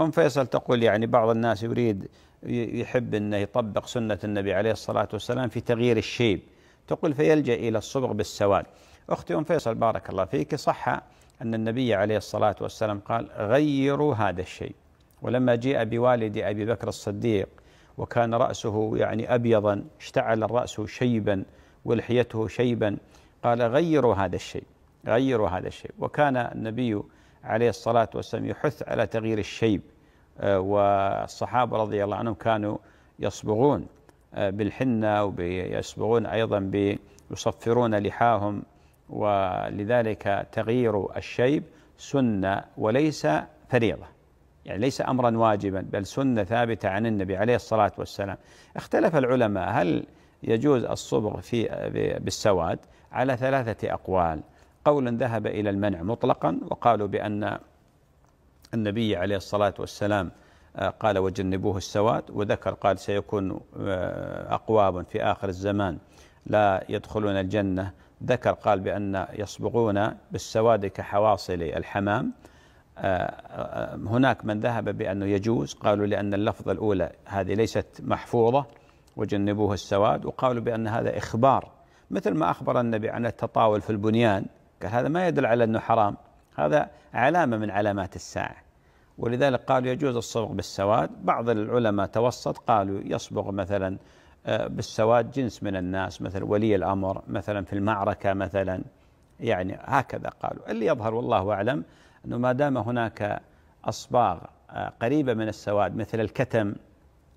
أم فيصل تقول يعني بعض الناس يريد يحب أنه يطبق سنة النبي عليه الصلاة والسلام في تغيير الشيب. تقول فيلجأ إلى الصبغ بالسواد. أختي أم فيصل بارك الله فيك صح أن النبي عليه الصلاة والسلام قال غيروا هذا الشيء ولما جاء بوالد أبي بكر الصديق وكان رأسه يعني أبيضا اشتعل الرأس شيبا ولحيته شيبا قال غيروا هذا الشيء غيروا هذا الشيء وكان النبي عليه الصلاة والسلام يحث على تغيير الشيب آه، والصحابة رضي الله عنهم كانوا يصبغون آه، بالحنة ويصبغون أيضا يصفرون لحاهم ولذلك تغيير الشيب سنة وليس فريضة يعني ليس أمرا واجبا بل سنة ثابتة عن النبي عليه الصلاة والسلام. اختلف العلماء هل يجوز الصبغ في بالسواد؟ على ثلاثة أقوال. قول ذهب إلى المنع مطلقا وقالوا بأن النبي عليه الصلاة والسلام آه، قال وجنبوه السواد وذكر قال سيكون آه، أقواب في آخر الزمان لا يدخلون الجنة. ذكر قال بأن يصبغون بالسواد كحواصل الحمام. آه، هناك من ذهب بأنه يجوز. قالوا لأن اللفظة الأولى هذه ليست محفوظة وجنبوه السواد. وقالوا بأن هذا إخبار مثل ما أخبر النبي عن التطاول في البنيان. قال هذا ما يدل على أنه حرام هذا علامة من علامات الساعة. ولذلك قالوا يجوز الصبغ بالسواد. بعض العلماء توسط قالوا يصبغ مثلا آه، بالسواد جنس من الناس مثل ولي الأمر مثلا في المعركة مثلا يعني هكذا قالوا. اللي يظهر والله أعلم أنه ما دام هناك أصباغ آه، قريبة من السواد مثل الكتم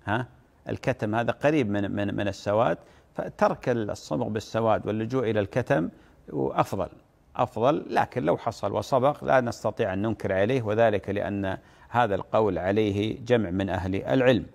ها الكتم هذا قريب من من من السواد فترك الصبغ بالسواد واللجوء إلى الكتم أفضل أفضل لكن لو حصل وصبغ لا نستطيع أن ننكر عليه وذلك لأن هذا القول عليه جمع من أهل العلم.